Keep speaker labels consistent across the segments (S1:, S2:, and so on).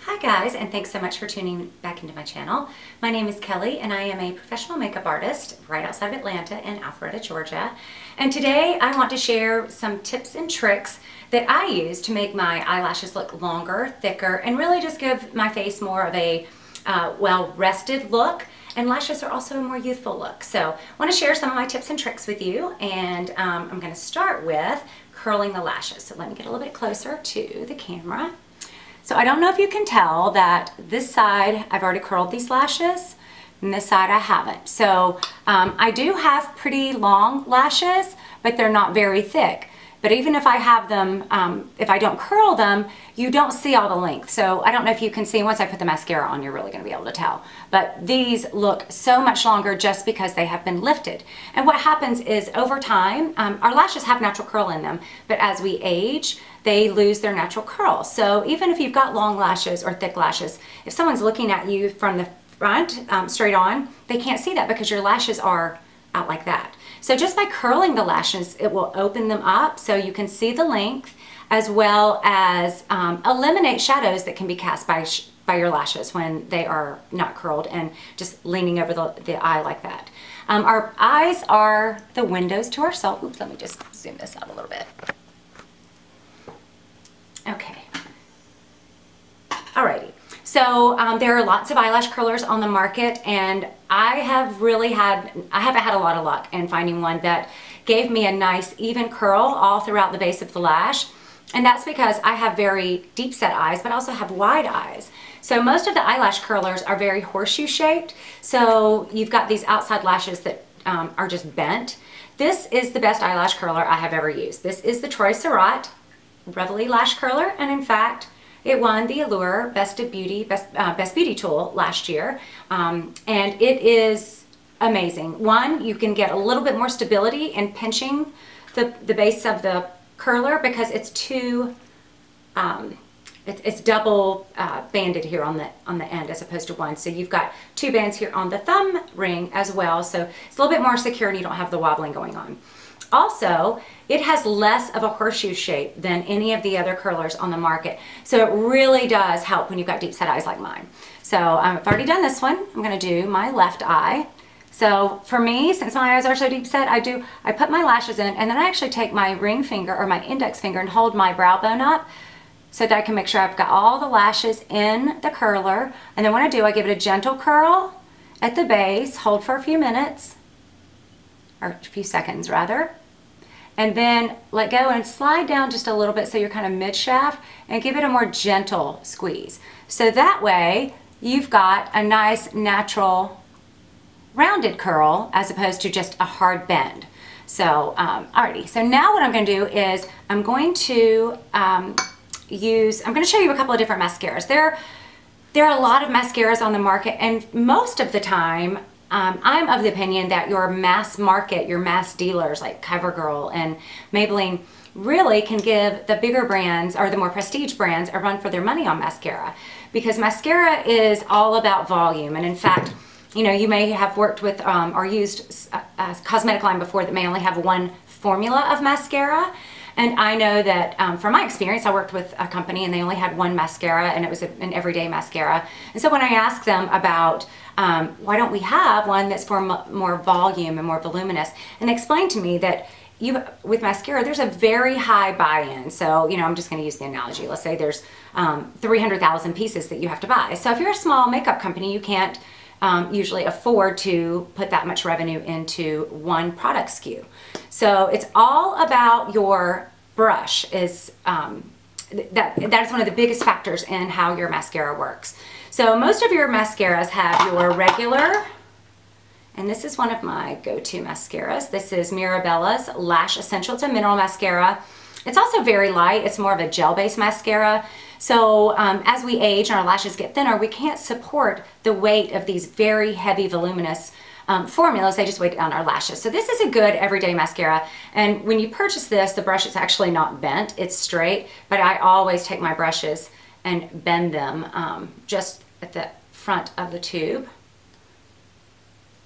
S1: Hi guys and thanks so much for tuning back into my channel. My name is Kelly and I am a professional makeup artist right outside of Atlanta in Alpharetta, Georgia. And today I want to share some tips and tricks that I use to make my eyelashes look longer, thicker, and really just give my face more of a uh, well-rested look. And lashes are also a more youthful look. So I want to share some of my tips and tricks with you. And um, I'm going to start with curling the lashes. So let me get a little bit closer to the camera. So I don't know if you can tell that this side I've already curled these lashes and this side I haven't. So um, I do have pretty long lashes, but they're not very thick. But even if I have them, um, if I don't curl them, you don't see all the length. So I don't know if you can see, once I put the mascara on, you're really gonna be able to tell. But these look so much longer just because they have been lifted. And what happens is over time, um, our lashes have natural curl in them, but as we age, they lose their natural curl. So even if you've got long lashes or thick lashes, if someone's looking at you from the front, um, straight on, they can't see that because your lashes are out like that. So just by curling the lashes, it will open them up so you can see the length as well as um, eliminate shadows that can be cast by, by your lashes when they are not curled and just leaning over the, the eye like that. Um, our eyes are the windows to our soul. Oops, let me just zoom this out a little bit. Okay. Alrighty. So um, there are lots of eyelash curlers on the market and I have really had, I haven't had a lot of luck in finding one that gave me a nice even curl all throughout the base of the lash. And that's because I have very deep set eyes, but also have wide eyes. So most of the eyelash curlers are very horseshoe shaped. So you've got these outside lashes that um, are just bent. This is the best eyelash curler I have ever used. This is the Troy Surratt Reveille Lash Curler. And in fact, it won the Allure Best of Beauty, Best, uh, Best Beauty Tool last year. Um, and it is amazing. One, you can get a little bit more stability in pinching the, the base of the curler because it's too, um, it, it's double uh, banded here on the, on the end as opposed to one. So you've got two bands here on the thumb ring as well. So it's a little bit more secure and you don't have the wobbling going on. Also, it has less of a horseshoe shape than any of the other curlers on the market. So it really does help when you've got deep set eyes like mine. So um, I've already done this one. I'm gonna do my left eye. So for me, since my eyes are so deep set, I do, I put my lashes in and then I actually take my ring finger or my index finger and hold my brow bone up so that I can make sure I've got all the lashes in the curler. And then when I do, I give it a gentle curl at the base, hold for a few minutes, or a few seconds rather. And then let go and slide down just a little bit so you're kind of mid-shaft and give it a more gentle squeeze. So that way you've got a nice natural rounded curl as opposed to just a hard bend. So, um, alrighty, so now what I'm gonna do is I'm going to um, use, I'm gonna show you a couple of different mascaras. There, there are a lot of mascaras on the market and most of the time um, I'm of the opinion that your mass market, your mass dealers like CoverGirl and Maybelline really can give the bigger brands or the more prestige brands a run for their money on mascara. Because mascara is all about volume. And in fact you know you may have worked with um, or used a, a cosmetic line before that may only have one formula of mascara and I know that um, from my experience, I worked with a company and they only had one mascara and it was a, an everyday mascara. And so when I asked them about um, why don't we have one that's for more volume and more voluminous, and they explained to me that you with mascara there's a very high buy-in so you know i'm just going to use the analogy let's say there's um, 300000 pieces that you have to buy so if you're a small makeup company you can't um, usually afford to put that much revenue into one product SKU. So it's all about your brush is um, that that's one of the biggest factors in how your mascara works. So most of your mascaras have your regular, and this is one of my go-to mascaras. This is Mirabella's Lash Essential. It's a mineral mascara. It's also very light. It's more of a gel-based mascara. So um, as we age and our lashes get thinner, we can't support the weight of these very heavy, voluminous um, formulas. They just weigh down our lashes. So this is a good everyday mascara. And when you purchase this, the brush is actually not bent. It's straight. But I always take my brushes and bend them um, just at the front of the tube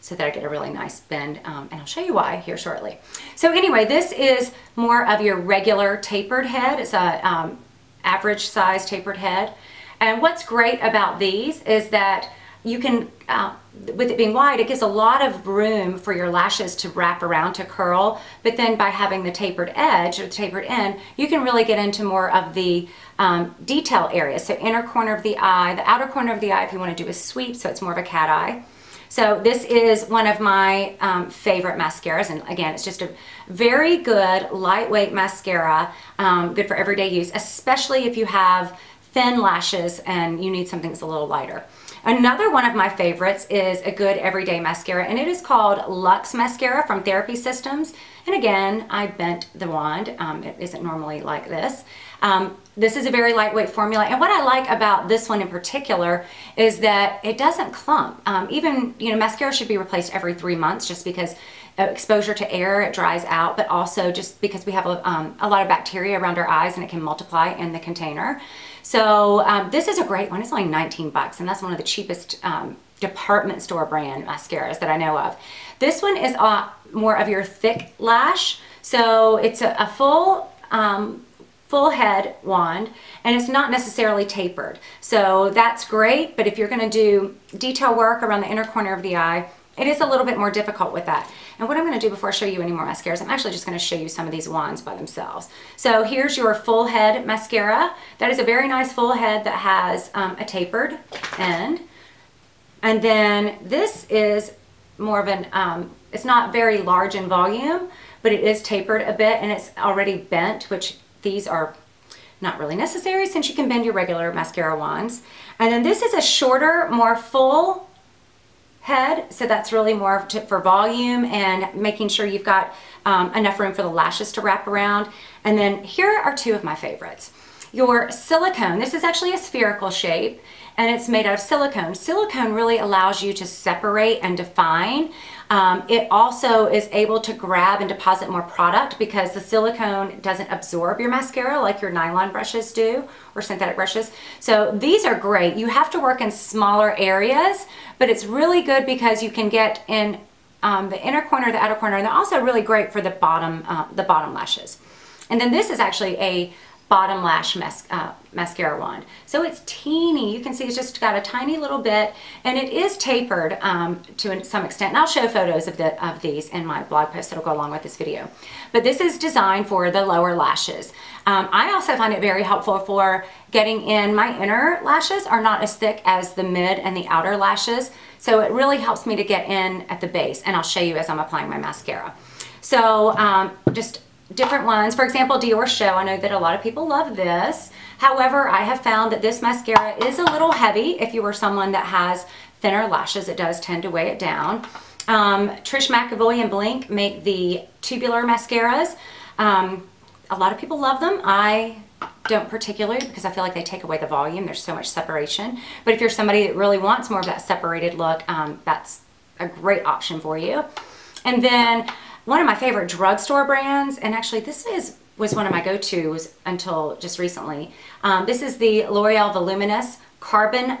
S1: so that I get a really nice bend um, and I'll show you why here shortly. So anyway, this is more of your regular tapered head. It's a um, average size tapered head. And what's great about these is that you can, uh, with it being wide, it gives a lot of room for your lashes to wrap around to curl. But then by having the tapered edge or tapered end, you can really get into more of the um, detail areas. So inner corner of the eye, the outer corner of the eye if you want to do a sweep, so it's more of a cat eye. So this is one of my um, favorite mascaras. And again, it's just a very good lightweight mascara, um, good for everyday use, especially if you have thin lashes and you need something that's a little lighter. Another one of my favorites is a good everyday mascara and it is called Luxe Mascara from Therapy Systems. And again, I bent the wand. Um, it isn't normally like this. Um, this is a very lightweight formula. And what I like about this one in particular is that it doesn't clump. Um, even, you know, mascara should be replaced every three months just because exposure to air, it dries out, but also just because we have a, um, a lot of bacteria around our eyes and it can multiply in the container. So um, this is a great one. It's only 19 bucks and that's one of the cheapest um, department store brand mascaras that I know of. This one is uh, more of your thick lash. So it's a, a full um, full head wand and it's not necessarily tapered. So that's great, but if you're gonna do detail work around the inner corner of the eye, it is a little bit more difficult with that. And what I'm gonna do before I show you any more mascaras, I'm actually just gonna show you some of these wands by themselves. So here's your full head mascara. That is a very nice full head that has um, a tapered end. And then this is more of an, um, it's not very large in volume, but it is tapered a bit and it's already bent, which these are not really necessary since you can bend your regular mascara wands. And then this is a shorter, more full head. So that's really more to, for volume and making sure you've got um, enough room for the lashes to wrap around. And then here are two of my favorites. Your silicone, this is actually a spherical shape and it's made out of silicone. Silicone really allows you to separate and define. Um, it also is able to grab and deposit more product because the silicone doesn't absorb your mascara like your nylon brushes do or synthetic brushes. So these are great. You have to work in smaller areas, but it's really good because you can get in um, the inner corner, the outer corner, and they're also really great for the bottom, uh, the bottom lashes. And then this is actually a bottom lash mas uh, mascara wand. So it's teeny. You can see it's just got a tiny little bit and it is tapered um, to some extent. And I'll show photos of, the, of these in my blog post that'll go along with this video. But this is designed for the lower lashes. Um, I also find it very helpful for getting in my inner lashes are not as thick as the mid and the outer lashes. So it really helps me to get in at the base and I'll show you as I'm applying my mascara. So um, just different ones. For example, Diorshow. I know that a lot of people love this. However, I have found that this mascara is a little heavy. If you are someone that has thinner lashes, it does tend to weigh it down. Um, Trish McEvoy and Blinc make the tubular mascaras. Um, a lot of people love them. I don't particularly because I feel like they take away the volume. There's so much separation. But if you're somebody that really wants more of that separated look, um, that's a great option for you. And then one of my favorite drugstore brands, and actually this is was one of my go-tos until just recently. Um, this is the L'Oreal Voluminous Carbon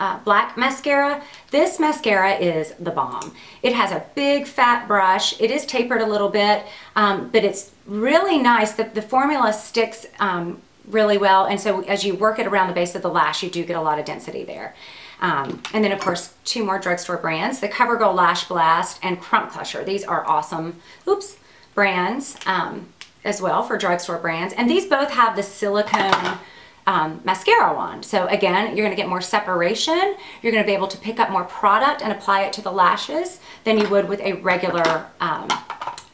S1: uh, Black Mascara. This mascara is the bomb. It has a big fat brush. It is tapered a little bit, um, but it's really nice. The, the formula sticks um, really well, and so as you work it around the base of the lash, you do get a lot of density there. Um, and then of course, two more drugstore brands, the CoverGirl Lash Blast and Clump Crusher. These are awesome, oops, brands um, as well for drugstore brands. And these both have the silicone um, mascara wand. So again, you're gonna get more separation. You're gonna be able to pick up more product and apply it to the lashes than you would with a regular um,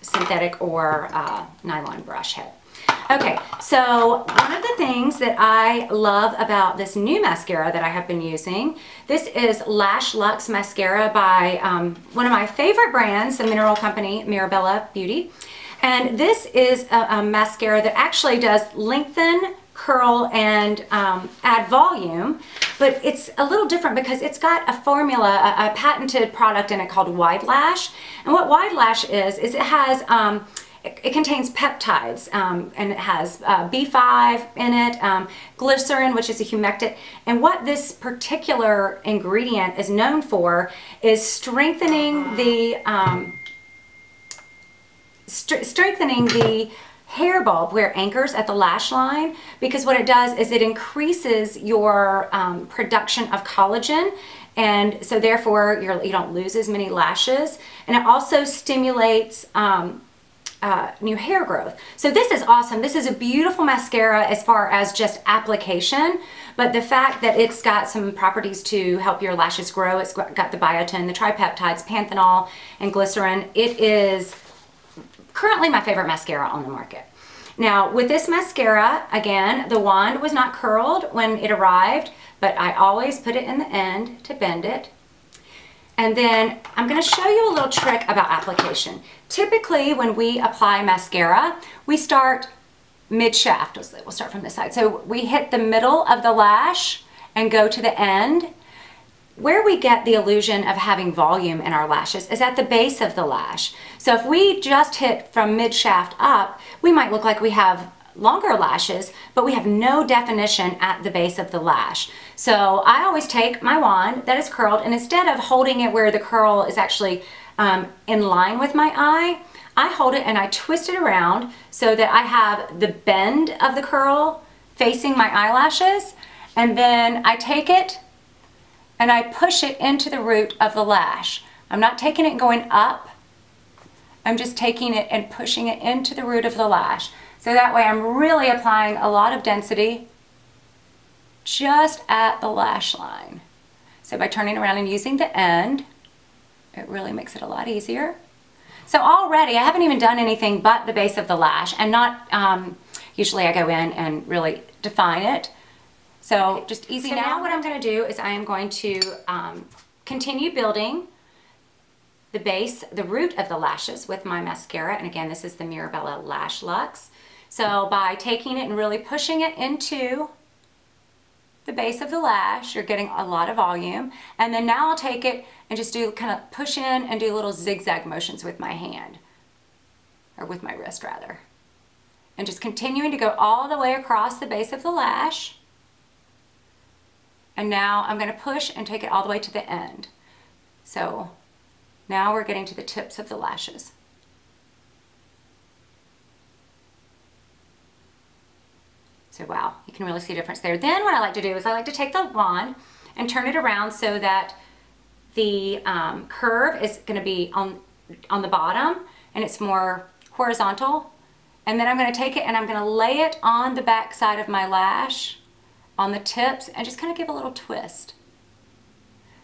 S1: synthetic or uh, nylon brush head. Okay, so one of the things that I love about this new mascara that I have been using, this is Lash Luxe Mascara by um, one of my favorite brands, the mineral company Mirabella Beauty. And this is a, a mascara that actually does lengthen, curl, and um, add volume, but it's a little different because it's got a formula, a, a patented product in it called Wide Lash. And what Wide Lash is, is it has um, it, it contains peptides um, and it has uh, B5 in it, um, glycerin, which is a humectant. And what this particular ingredient is known for is strengthening the um, st strengthening the hair bulb where it anchors at the lash line because what it does is it increases your um, production of collagen and so therefore you're, you do not lose as many lashes and it also stimulates um, uh, new hair growth. So this is awesome. This is a beautiful mascara as far as just application, but the fact that it's got some properties to help your lashes grow, it's got the biotin, the tripeptides, panthenol, and glycerin. It is currently my favorite mascara on the market. Now with this mascara, again, the wand was not curled when it arrived, but I always put it in the end to bend it. And then I'm gonna show you a little trick about application. Typically when we apply mascara, we start mid-shaft. We'll start from this side. So we hit the middle of the lash and go to the end where we get the illusion of having volume in our lashes is at the base of the lash. So if we just hit from mid shaft up, we might look like we have longer lashes, but we have no definition at the base of the lash. So I always take my wand that is curled and instead of holding it where the curl is actually um, in line with my eye, I hold it and I twist it around so that I have the bend of the curl facing my eyelashes and then I take it and I push it into the root of the lash. I'm not taking it going up. I'm just taking it and pushing it into the root of the lash. So that way I'm really applying a lot of density just at the lash line. So by turning around and using the end, it really makes it a lot easier. So already I haven't even done anything but the base of the lash and not, um, usually I go in and really define it. So just easy. So now, now what I'm going to do is I am going to um, continue building the base, the root of the lashes with my mascara. And again, this is the Mirabella Lash Luxe. So by taking it and really pushing it into the base of the lash, you're getting a lot of volume. And then now I'll take it and just do kind of push in and do little zigzag motions with my hand, or with my wrist rather. And just continuing to go all the way across the base of the lash. And now I'm going to push and take it all the way to the end. So now we're getting to the tips of the lashes. So wow, you can really see a difference there. Then what I like to do is I like to take the wand and turn it around so that the um, curve is going to be on, on the bottom and it's more horizontal. And then I'm going to take it and I'm going to lay it on the back side of my lash on the tips and just kind of give a little twist.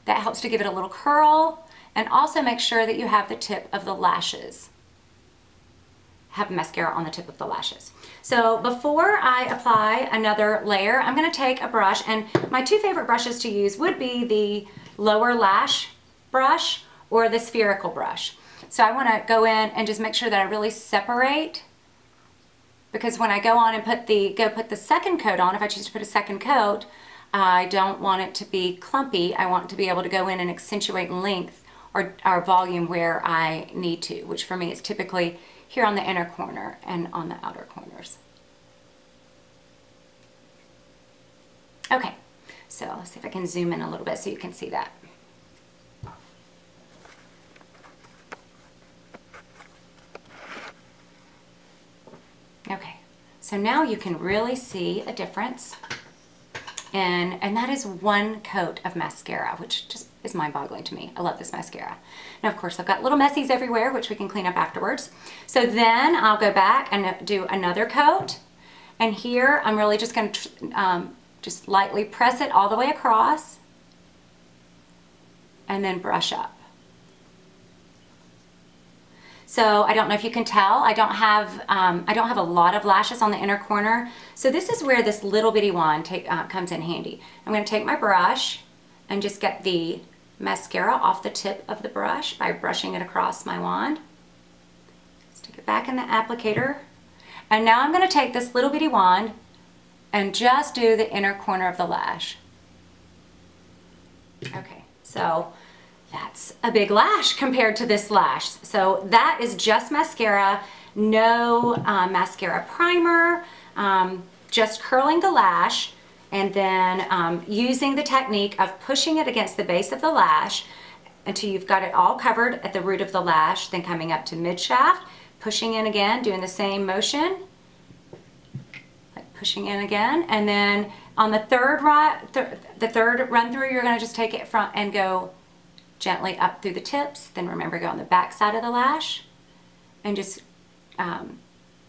S1: That helps to give it a little curl and also make sure that you have the tip of the lashes. Have mascara on the tip of the lashes. So before I apply another layer, I'm gonna take a brush and my two favorite brushes to use would be the lower lash brush or the spherical brush. So I wanna go in and just make sure that I really separate because when I go on and put the go put the second coat on, if I choose to put a second coat, I don't want it to be clumpy. I want to be able to go in and accentuate length or, or volume where I need to, which for me is typically here on the inner corner and on the outer corners. Okay, so let's see if I can zoom in a little bit so you can see that. Okay, so now you can really see a difference. And, and that is one coat of mascara, which just is mind-boggling to me. I love this mascara. Now, of course, I've got little messies everywhere, which we can clean up afterwards. So then I'll go back and do another coat. And here, I'm really just going to um, just lightly press it all the way across and then brush up. So I don't know if you can tell, I don't have um, I don't have a lot of lashes on the inner corner. So this is where this little bitty wand take, uh, comes in handy. I'm going to take my brush and just get the mascara off the tip of the brush by brushing it across my wand. Stick it back in the applicator. And now I'm going to take this little bitty wand and just do the inner corner of the lash. Okay, so that's a big lash compared to this lash. So that is just mascara. no uh, mascara primer, um, just curling the lash and then um, using the technique of pushing it against the base of the lash until you've got it all covered at the root of the lash, then coming up to mid shaft, pushing in again, doing the same motion, like pushing in again, and then on the third run, th the third run through, you're gonna just take it front and go gently up through the tips, then remember go on the back side of the lash, and just um,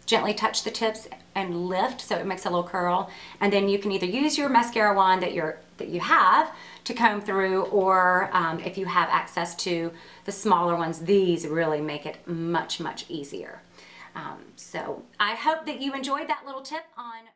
S1: gently touch the tips and lift so it makes a little curl. And then you can either use your mascara wand that you're that you have to comb through or um, if you have access to the smaller ones these really make it much much easier. Um, so I hope that you enjoyed that little tip on